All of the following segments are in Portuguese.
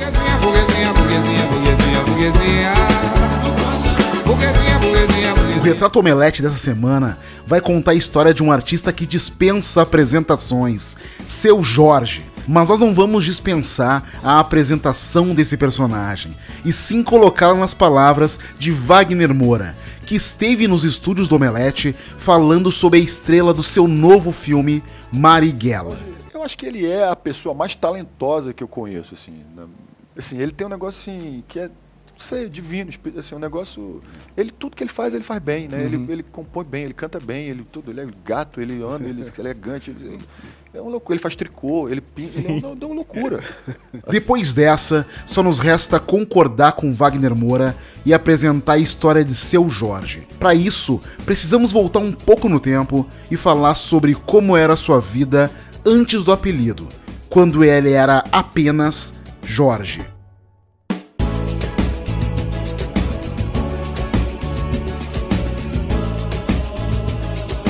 Burguesinha, burguesinha, burguesinha, burguesinha, burguesinha. Burguesinha, burguesinha, O. Retrato Omelete dessa semana vai contar a história de um artista que dispensa apresentações, seu Jorge. Mas nós não vamos dispensar a apresentação desse personagem, e sim colocá-la nas palavras de Wagner Moura, que esteve nos estúdios do Omelete falando sobre a estrela do seu novo filme, Marighella. Eu acho que ele é a pessoa mais talentosa que eu conheço, assim. na- Assim, ele tem um negócio assim que é, sei, divino, assim, um negócio, ele tudo que ele faz, ele faz bem, né? Ele, ele compõe bem, ele canta bem, ele tudo, ele é gato, ele anda, ele é elegante, ele, ele é um louco, ele faz tricô, ele pinta, ele é uma, é uma loucura. Depois dessa, só nos resta concordar com Wagner Moura e apresentar a história de seu Jorge. Para isso, precisamos voltar um pouco no tempo e falar sobre como era a sua vida antes do apelido, quando ele era apenas Jorge.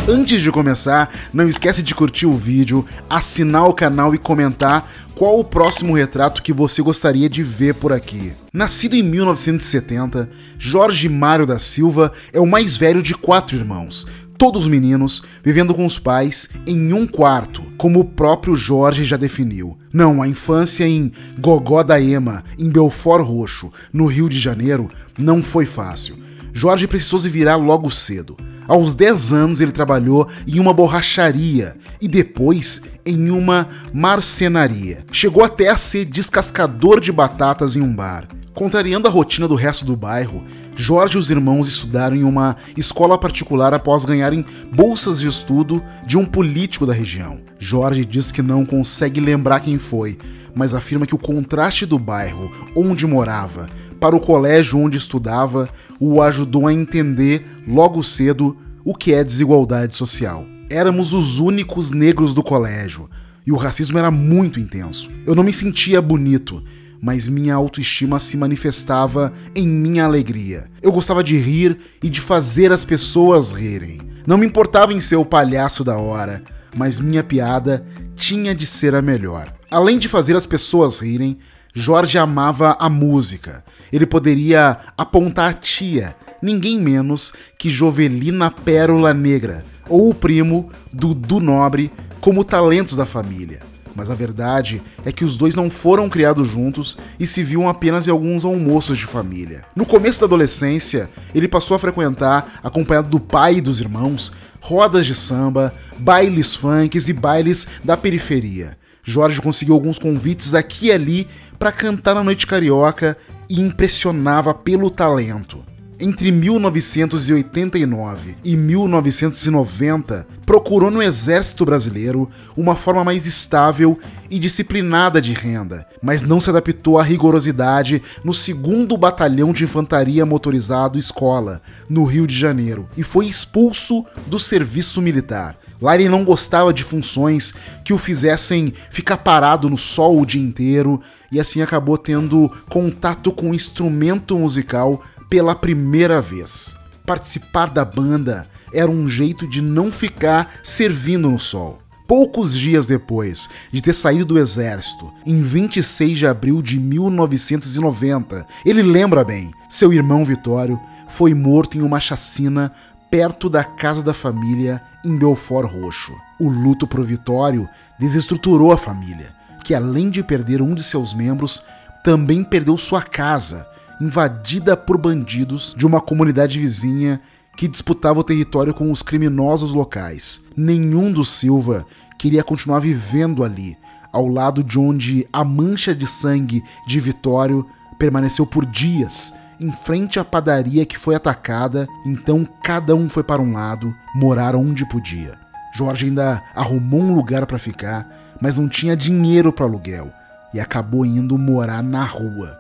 Antes de começar, não esquece de curtir o vídeo, assinar o canal e comentar qual o próximo retrato que você gostaria de ver por aqui. Nascido em 1970, Jorge Mário da Silva é o mais velho de quatro irmãos, todos meninos, vivendo com os pais em um quarto, como o próprio Jorge já definiu. Não, a infância em Gogó da Ema, em Belfort Roxo, no Rio de Janeiro, não foi fácil. Jorge precisou se virar logo cedo. Aos 10 anos ele trabalhou em uma borracharia e depois em uma marcenaria. Chegou até a ser descascador de batatas em um bar. Contrariando a rotina do resto do bairro, Jorge e os irmãos estudaram em uma escola particular após ganharem bolsas de estudo de um político da região. Jorge diz que não consegue lembrar quem foi, mas afirma que o contraste do bairro onde morava para o colégio onde estudava o ajudou a entender logo cedo o que é desigualdade social. Éramos os únicos negros do colégio e o racismo era muito intenso. Eu não me sentia bonito, mas minha autoestima se manifestava em minha alegria. Eu gostava de rir e de fazer as pessoas rirem. Não me importava em ser o palhaço da hora, mas minha piada tinha de ser a melhor. Além de fazer as pessoas rirem, Jorge amava a música. Ele poderia apontar a tia, ninguém menos que Jovelina Pérola Negra, ou o primo Dudu Nobre, como talentos da família. Mas a verdade é que os dois não foram criados juntos e se viam apenas em alguns almoços de família. No começo da adolescência, ele passou a frequentar, acompanhado do pai e dos irmãos, rodas de samba, bailes funks e bailes da periferia. Jorge conseguiu alguns convites aqui e ali para cantar na noite carioca e impressionava pelo talento. Entre 1989 e 1990, procurou no Exército Brasileiro uma forma mais estável e disciplinada de renda, mas não se adaptou à rigorosidade no 2 Batalhão de Infantaria Motorizado Escola, no Rio de Janeiro, e foi expulso do serviço militar. Lá ele não gostava de funções que o fizessem ficar parado no sol o dia inteiro e assim acabou tendo contato com o instrumento musical pela primeira vez. Participar da banda era um jeito de não ficar servindo no sol. Poucos dias depois de ter saído do exército, em 26 de abril de 1990, ele lembra bem, seu irmão Vitório foi morto em uma chacina perto da casa da família em Belfort Roxo. O luto pro Vitório desestruturou a família, que além de perder um de seus membros, também perdeu sua casa, invadida por bandidos de uma comunidade vizinha que disputava o território com os criminosos locais. Nenhum dos Silva queria continuar vivendo ali, ao lado de onde a mancha de sangue de Vitório permaneceu por dias, em frente à padaria que foi atacada, então cada um foi para um lado, morar onde podia. Jorge ainda arrumou um lugar para ficar, mas não tinha dinheiro para aluguel e acabou indo morar na rua.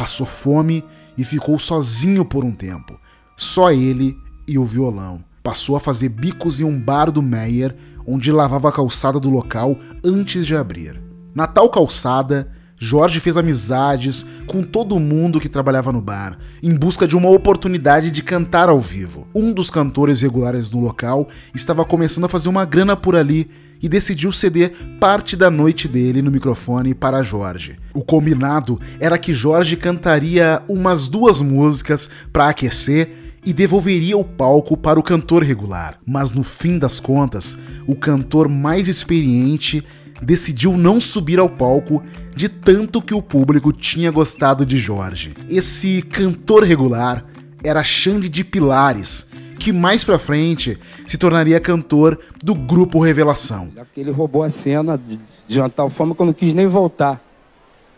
Passou fome e ficou sozinho por um tempo. Só ele e o violão. Passou a fazer bicos em um bar do Meyer, onde lavava a calçada do local antes de abrir. Na tal calçada, Jorge fez amizades com todo mundo que trabalhava no bar, em busca de uma oportunidade de cantar ao vivo. Um dos cantores regulares no local estava começando a fazer uma grana por ali e decidiu ceder parte da noite dele no microfone para Jorge. O combinado era que Jorge cantaria umas duas músicas para aquecer e devolveria o palco para o cantor regular. Mas no fim das contas, o cantor mais experiente decidiu não subir ao palco de tanto que o público tinha gostado de Jorge. Esse cantor regular era Xande de Pilares, que mais pra frente se tornaria cantor do grupo Revelação. Ele roubou a cena de uma tal forma que eu não quis nem voltar.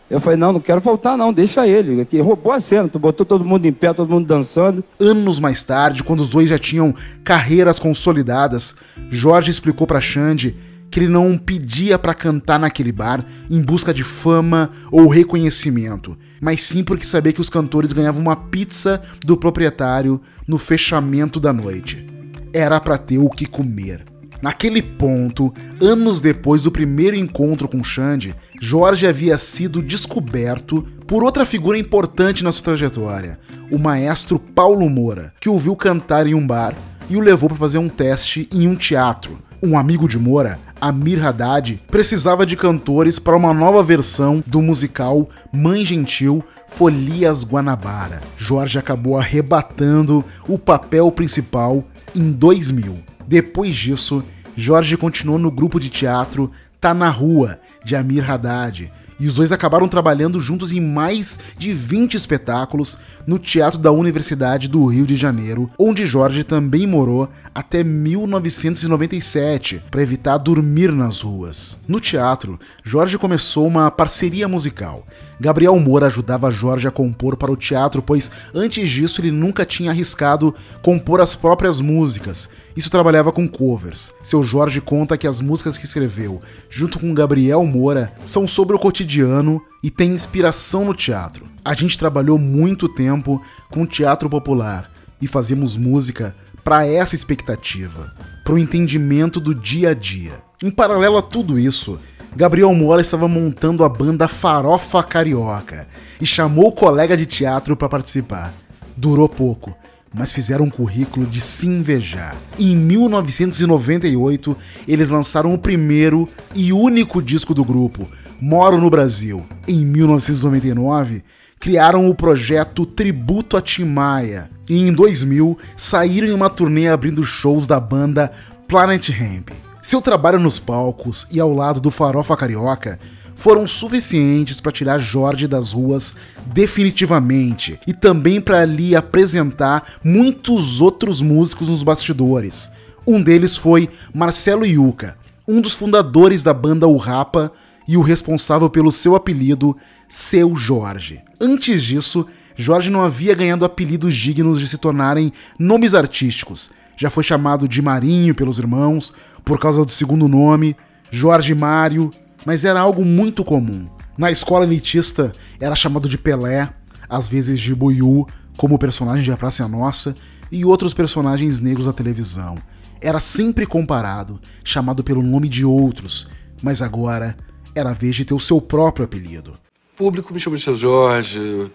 Eu falei, não, não quero voltar não, deixa ele. Ele roubou a cena, tu botou todo mundo em pé, todo mundo dançando. Anos mais tarde, quando os dois já tinham carreiras consolidadas, Jorge explicou para Xande que ele não pedia para cantar naquele bar em busca de fama ou reconhecimento, mas sim porque sabia que os cantores ganhavam uma pizza do proprietário no fechamento da noite. Era para ter o que comer. Naquele ponto, anos depois do primeiro encontro com Xande, Jorge havia sido descoberto por outra figura importante na sua trajetória, o maestro Paulo Moura, que o viu cantar em um bar e o levou para fazer um teste em um teatro. Um amigo de Moura Amir Haddad, precisava de cantores para uma nova versão do musical Mãe Gentil Folias Guanabara. Jorge acabou arrebatando o papel principal em 2000. Depois disso, Jorge continuou no grupo de teatro Tá na Rua, de Amir Haddad, e os dois acabaram trabalhando juntos em mais de 20 espetáculos no Teatro da Universidade do Rio de Janeiro, onde Jorge também morou até 1997 para evitar dormir nas ruas. No teatro, Jorge começou uma parceria musical. Gabriel Moura ajudava Jorge a compor para o teatro, pois antes disso ele nunca tinha arriscado compor as próprias músicas isso trabalhava com covers. Seu Jorge conta que as músicas que escreveu, junto com Gabriel Moura, são sobre o cotidiano e têm inspiração no teatro. A gente trabalhou muito tempo com teatro popular e fazemos música para essa expectativa, para o entendimento do dia a dia. Em paralelo a tudo isso, Gabriel Moura estava montando a banda Farofa Carioca e chamou o colega de teatro para participar. Durou pouco mas fizeram um currículo de se invejar. Em 1998, eles lançaram o primeiro e único disco do grupo, Moro no Brasil. Em 1999, criaram o projeto Tributo a Tim Maia. E em 2000, saíram em uma turnê abrindo shows da banda Planet Hemp. Seu trabalho nos palcos e ao lado do Farofa Carioca foram suficientes para tirar Jorge das ruas definitivamente e também para lhe apresentar muitos outros músicos nos bastidores. Um deles foi Marcelo Yuca, um dos fundadores da banda O Rapa e o responsável pelo seu apelido Seu Jorge. Antes disso, Jorge não havia ganhado apelidos dignos de se tornarem nomes artísticos. Já foi chamado de Marinho pelos irmãos, por causa do segundo nome, Jorge Mário, mas era algo muito comum. Na escola elitista era chamado de Pelé, às vezes de Buiú, como personagem de A Praça é Nossa, e outros personagens negros da televisão. Era sempre comparado, chamado pelo nome de outros, mas agora era a vez de ter o seu próprio apelido. O público me chama de Seu Jorge,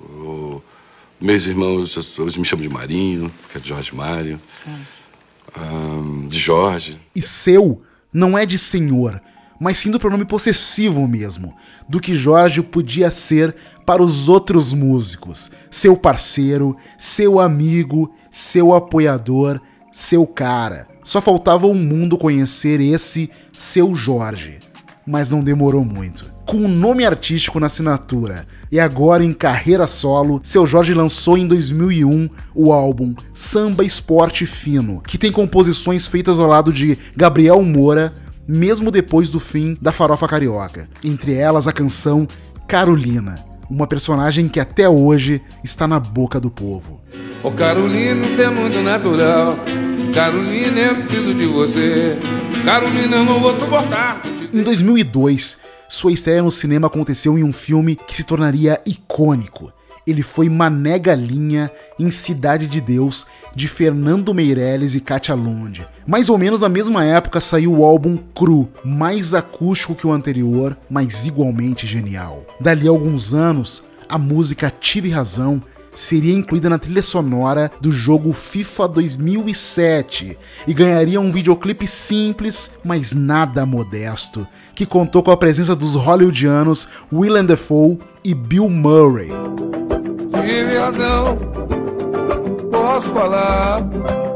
o... meus irmãos hoje me chamam de Marinho, que é de Jorge Mário, hum. de Jorge. E seu não é de senhor, mas sim do pronome possessivo mesmo, do que Jorge podia ser para os outros músicos, seu parceiro, seu amigo, seu apoiador, seu cara. Só faltava o mundo conhecer esse seu Jorge. Mas não demorou muito. Com um nome artístico na assinatura e agora em carreira solo, seu Jorge lançou em 2001 o álbum Samba Esporte Fino, que tem composições feitas ao lado de Gabriel Moura, mesmo depois do fim da farofa carioca. Entre elas a canção Carolina, uma personagem que até hoje está na boca do povo. Carolina, é muito natural. Carolina, eu preciso de você. Carolina, eu não vou suportar. Em 2002, sua estreia no cinema aconteceu em um filme que se tornaria icônico. ele foi Mané Galinha em Cidade de Deus, de Fernando Meirelles e Katia Lund. Mais ou menos na mesma época saiu o álbum Cru, mais acústico que o anterior, mas igualmente genial. Dali a alguns anos, a música Tive Razão seria incluída na trilha sonora do jogo FIFA 2007 e ganharia um videoclipe simples, mas nada modesto, que contou com a presença dos hollywoodianos Willem Dafoe e Bill Murray. Tive razão, posso falar.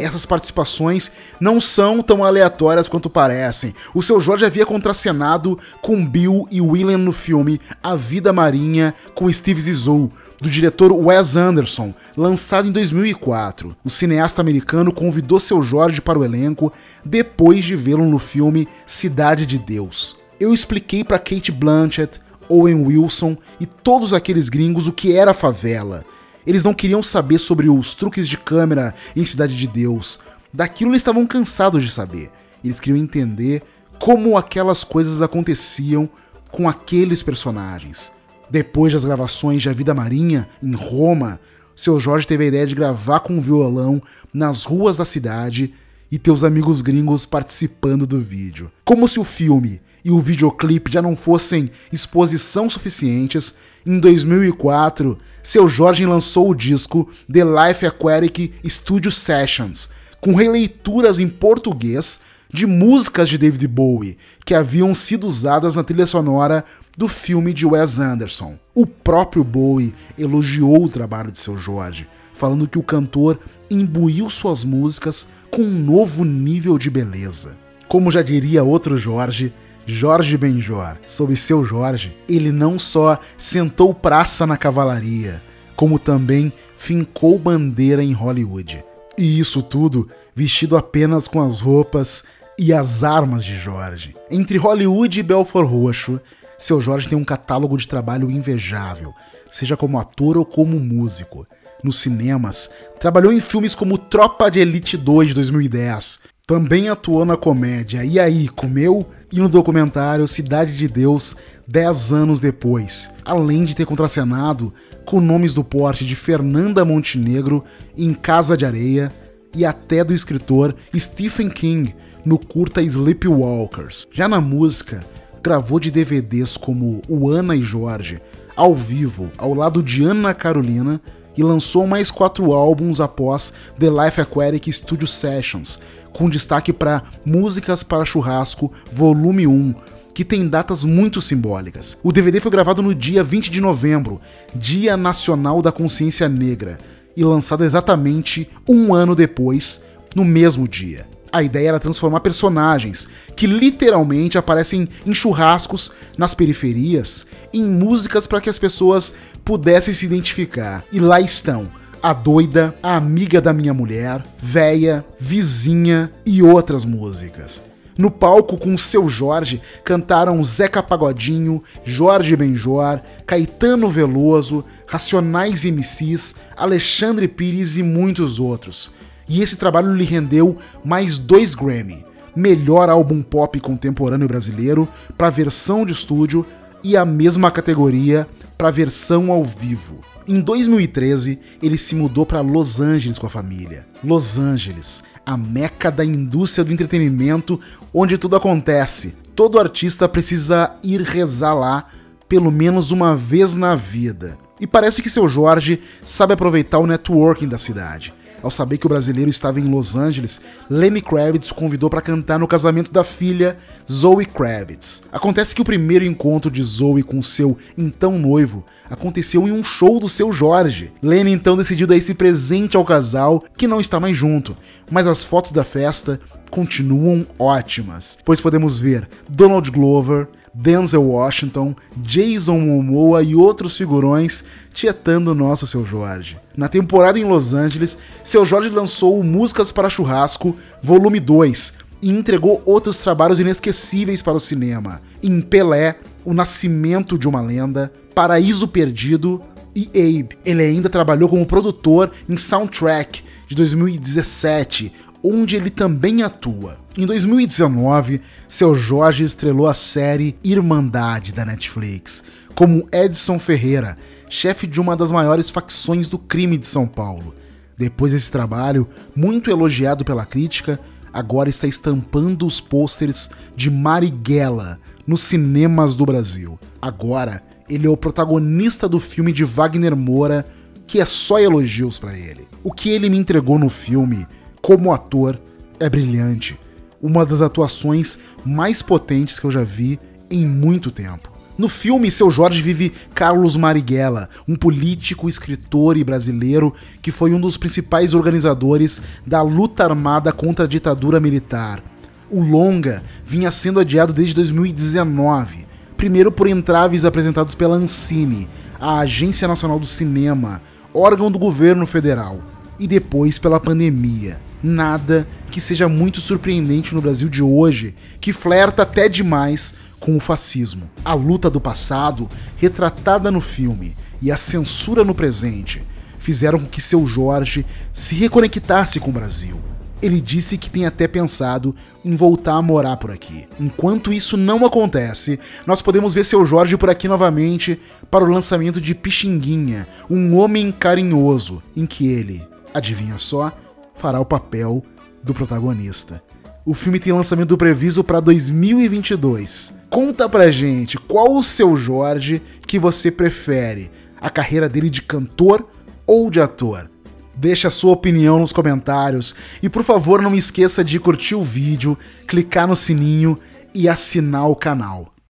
Essas participações não são tão aleatórias quanto parecem. O seu Jorge havia contracenado com Bill e William no filme A Vida Marinha com Steve Zissou, do diretor Wes Anderson, lançado em 2004. O cineasta americano convidou seu Jorge para o elenco depois de vê-lo no filme Cidade de Deus. Eu expliquei para Kate Blanchett, Owen Wilson e todos aqueles gringos o que era favela. Eles não queriam saber sobre os truques de câmera em Cidade de Deus. Daquilo eles estavam cansados de saber. Eles queriam entender como aquelas coisas aconteciam com aqueles personagens. Depois das gravações de A Vida Marinha, em Roma, seu Jorge teve a ideia de gravar com um violão nas ruas da cidade e ter os amigos gringos participando do vídeo. Como se o filme e o videoclipe já não fossem exposição suficientes, em 2004, seu Jorge lançou o disco The Life Aquatic Studio Sessions, com releituras em português de músicas de David Bowie que haviam sido usadas na trilha sonora do filme de Wes Anderson. O próprio Bowie elogiou o trabalho de seu Jorge, falando que o cantor imbuiu suas músicas com um novo nível de beleza. Como já diria outro Jorge, Jorge Benjor, sobre seu Jorge, ele não só sentou praça na cavalaria, como também fincou bandeira em Hollywood. E isso tudo vestido apenas com as roupas e as armas de Jorge. Entre Hollywood e Belfort Roxo, seu Jorge tem um catálogo de trabalho invejável, seja como ator ou como músico. Nos cinemas, trabalhou em filmes como Tropa de Elite 2 de 2010. Também atuou na comédia E aí, comeu? E no documentário Cidade de Deus, 10 anos depois. Além de ter contracenado com nomes do porte de Fernanda Montenegro em Casa de Areia e até do escritor Stephen King no curta Sleepwalkers. Já na música, gravou de DVDs como O Ana e Jorge, ao vivo, ao lado de Ana Carolina, e lançou mais quatro álbuns após The Life Aquatic Studio Sessions, com destaque para Músicas para Churrasco, Volume 1, que tem datas muito simbólicas. O DVD foi gravado no dia 20 de novembro, Dia Nacional da Consciência Negra, e lançado exatamente um ano depois, no mesmo dia. A ideia era transformar personagens que literalmente aparecem em churrascos nas periferias em músicas para que as pessoas pudessem se identificar. E lá estão a doida, a amiga da minha mulher, véia, vizinha e outras músicas. No palco com o seu Jorge cantaram Zeca Pagodinho, Jorge Benjor, Caetano Veloso, Racionais MCs, Alexandre Pires e muitos outros e esse trabalho lhe rendeu mais dois Grammy: melhor álbum pop contemporâneo brasileiro para versão de estúdio e a mesma categoria para versão ao vivo. Em 2013, ele se mudou para Los Angeles com a família. Los Angeles, a meca da indústria do entretenimento, onde tudo acontece. Todo artista precisa ir rezar lá pelo menos uma vez na vida. E parece que seu Jorge sabe aproveitar o networking da cidade. Ao saber que o brasileiro estava em Los Angeles, Lenny Kravitz convidou para cantar no casamento da filha, Zoe Kravitz. Acontece que o primeiro encontro de Zoe com seu então noivo aconteceu em um show do seu Jorge. Lenny então decidiu dar esse presente ao casal, que não está mais junto, mas as fotos da festa continuam ótimas, pois podemos ver Donald Glover, Denzel Washington, Jason Momoa e outros figurões tietando nosso Seu Jorge. Na temporada em Los Angeles, Seu Jorge lançou Músicas para Churrasco, volume 2, e entregou outros trabalhos inesquecíveis para o cinema. Em Pelé, O Nascimento de uma Lenda, Paraíso Perdido e Abe. Ele ainda trabalhou como produtor em Soundtrack de 2017, onde ele também atua. Em 2019, seu Jorge estrelou a série Irmandade da Netflix, como Edson Ferreira, chefe de uma das maiores facções do crime de São Paulo. Depois desse trabalho, muito elogiado pela crítica, agora está estampando os pôsteres de Marighella nos cinemas do Brasil. Agora, ele é o protagonista do filme de Wagner Moura, que é só elogios para ele. O que ele me entregou no filme, como ator, é brilhante. Uma das atuações mais potentes que eu já vi em muito tempo. No filme, seu Jorge vive Carlos Marighella, um político, escritor e brasileiro que foi um dos principais organizadores da luta armada contra a ditadura militar. O longa vinha sendo adiado desde 2019, primeiro por entraves apresentados pela Ancine, a Agência Nacional do Cinema, órgão do governo federal, e depois pela pandemia. Nada que seja muito surpreendente no Brasil de hoje, que flerta até demais com o fascismo. A luta do passado, retratada no filme, e a censura no presente fizeram com que seu Jorge se reconectasse com o Brasil. Ele disse que tem até pensado em voltar a morar por aqui. Enquanto isso não acontece, nós podemos ver seu Jorge por aqui novamente para o lançamento de Pixinguinha, um homem carinhoso, em que ele, adivinha só, fará o papel do protagonista. O filme tem lançamento previsto para 2022. Conta pra gente qual o seu Jorge que você prefere, a carreira dele de cantor ou de ator? Deixa a sua opinião nos comentários e por favor não esqueça de curtir o vídeo, clicar no sininho e assinar o canal.